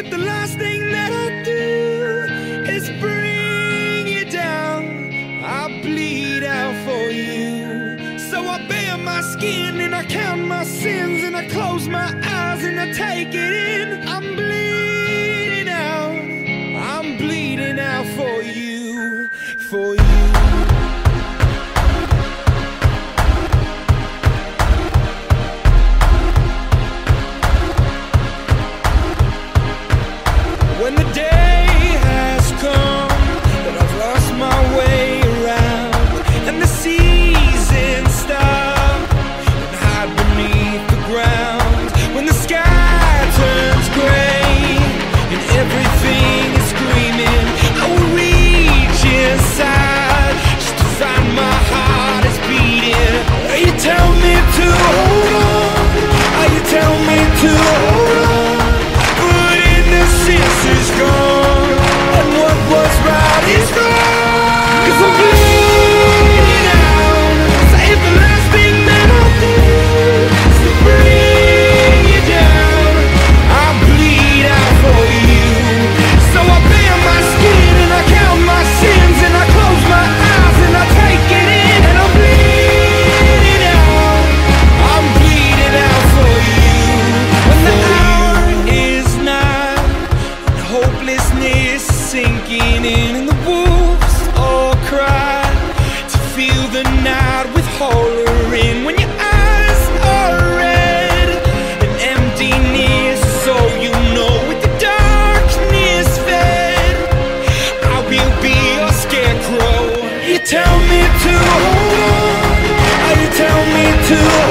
if the last thing that I do is bring you down, I bleed out for you. So I bare my skin and I count my sins and I close my eyes and I take it in. I'm bleeding out, I'm bleeding out for you, for you. you the night with hollering when your eyes are red and emptiness, so you know with the darkness fed. I will be your scarecrow. You tell me to hold on, you tell me to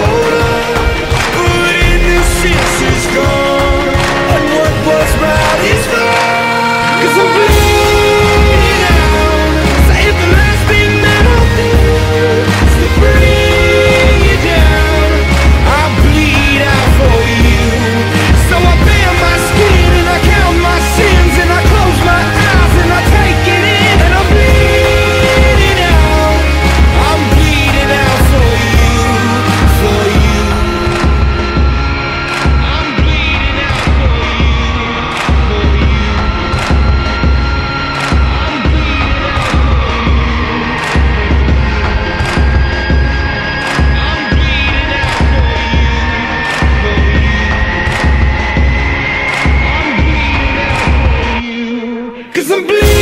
Cause I'm bleeding.